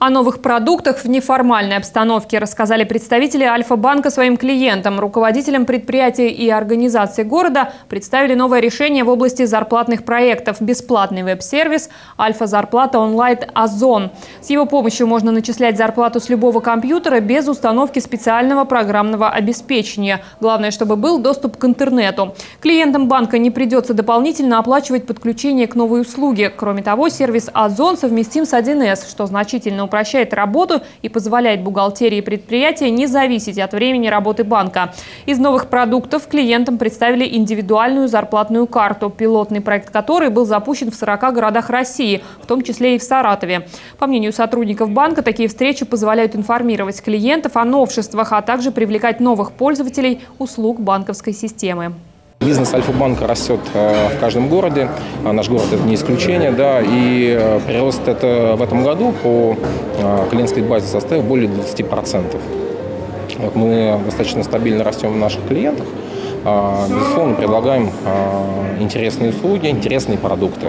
О новых продуктах в неформальной обстановке рассказали представители Альфа-банка своим клиентам. Руководителям предприятий и организаций города представили новое решение в области зарплатных проектов. Бесплатный веб-сервис «Альфа-зарплата онлайн Озон». С его помощью можно начислять зарплату с любого компьютера без установки специального программного обеспечения. Главное, чтобы был доступ к интернету. Клиентам банка не придется дополнительно оплачивать подключение к новой услуге. Кроме того, сервис Озон совместим с 1С, что значительно упрощает работу и позволяет бухгалтерии предприятия не зависеть от времени работы банка. Из новых продуктов клиентам представили индивидуальную зарплатную карту, пилотный проект которой был запущен в 40 городах России, в том числе и в Саратове. По мнению сотрудников банка, такие встречи позволяют информировать клиентов о новшествах, а также привлекать новых пользователей услуг банковской системы. Бизнес Альфа-банка растет э, в каждом городе, а наш город это не исключение, да, и э, прирост это в этом году по э, клиентской базе составил более 20%. Вот мы достаточно стабильно растем в наших клиентах, безусловно, предлагаем интересные услуги, интересные продукты.